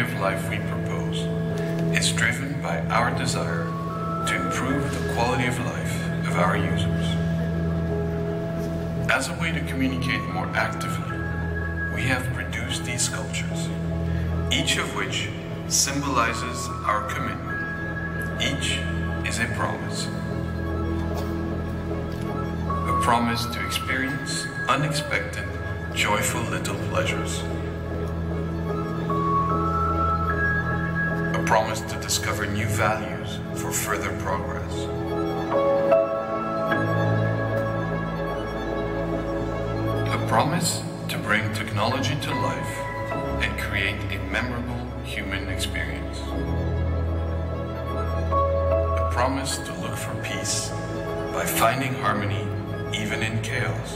of life we propose is driven by our desire to improve the quality of life of our users. As a way to communicate more actively, we have produced these sculptures, each of which symbolizes our commitment. Each is a promise. A promise to experience unexpected, joyful little pleasures. Promise to discover new values for further progress. A promise to bring technology to life and create a memorable human experience. A promise to look for peace by finding harmony even in chaos.